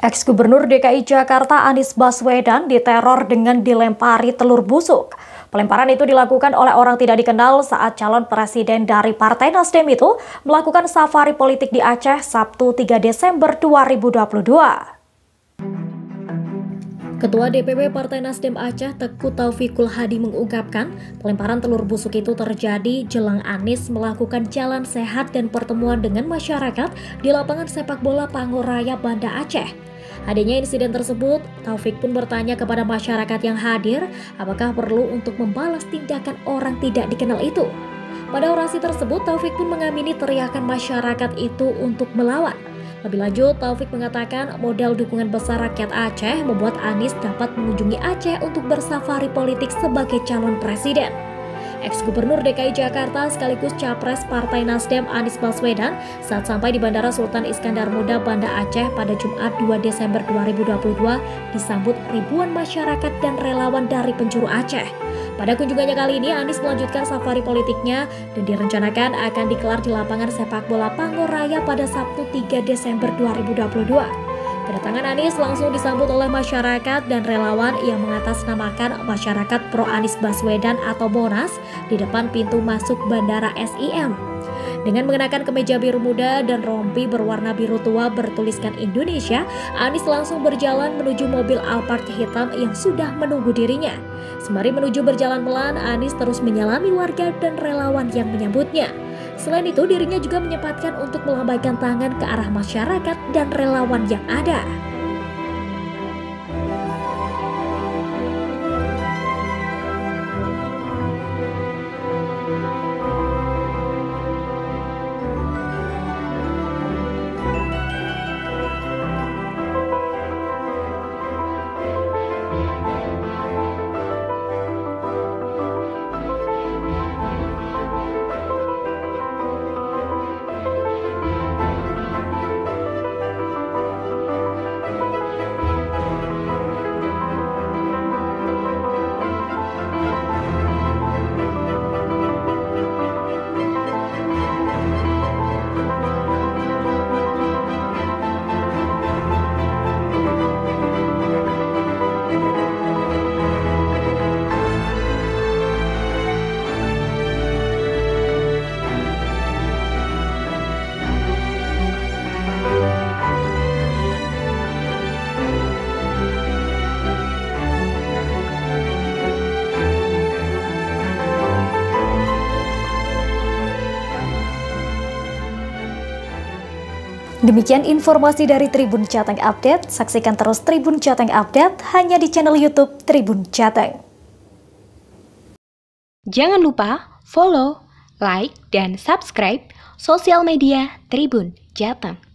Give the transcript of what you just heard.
Ex-Gubernur DKI Jakarta Anies Baswedan diteror dengan dilempari telur busuk. Pelemparan itu dilakukan oleh orang tidak dikenal saat calon presiden dari Partai Nasdem itu melakukan safari politik di Aceh Sabtu 3 Desember 2022. Ketua DPP Partai Nasdem Aceh Teku Taufikul Hadi mengungkapkan pelemparan telur busuk itu terjadi jelang Anies melakukan jalan sehat dan pertemuan dengan masyarakat di lapangan sepak bola Pangoraya Banda Aceh. Adanya insiden tersebut, Taufik pun bertanya kepada masyarakat yang hadir apakah perlu untuk membalas tindakan orang tidak dikenal itu. Pada orasi tersebut, Taufik pun mengamini teriakan masyarakat itu untuk melawan. Lebih lanjut, Taufik mengatakan modal dukungan besar rakyat Aceh membuat Anies dapat mengunjungi Aceh untuk bersafari politik sebagai calon presiden. Ex-Gubernur DKI Jakarta sekaligus Capres Partai Nasdem Anies Baswedan saat sampai di Bandara Sultan Iskandar Muda Banda Aceh pada Jumat 2 Desember 2022 disambut ribuan masyarakat dan relawan dari penjuru Aceh. Pada kunjungannya kali ini, Anies melanjutkan safari politiknya dan direncanakan akan dikelar di lapangan sepak bola Pangoraya pada Sabtu 3 Desember 2022. Kedatangan Anies langsung disambut oleh masyarakat dan relawan yang mengatasnamakan masyarakat pro Anies Baswedan atau Monas di depan pintu masuk Bandara SIM. Dengan mengenakan kemeja biru muda dan rompi berwarna biru tua bertuliskan Indonesia, Anies langsung berjalan menuju mobil Alphard hitam yang sudah menunggu dirinya. Sembari menuju berjalan pelan, Anies terus menyalami warga dan relawan yang menyambutnya. Selain itu, dirinya juga menyempatkan untuk melambaikan tangan ke arah masyarakat dan relawan yang ada. Demikian informasi dari Tribun Jateng Update. Saksikan terus Tribun Jateng Update hanya di channel YouTube Tribun Jateng. Jangan lupa follow, like, dan subscribe sosial media Tribun Jateng.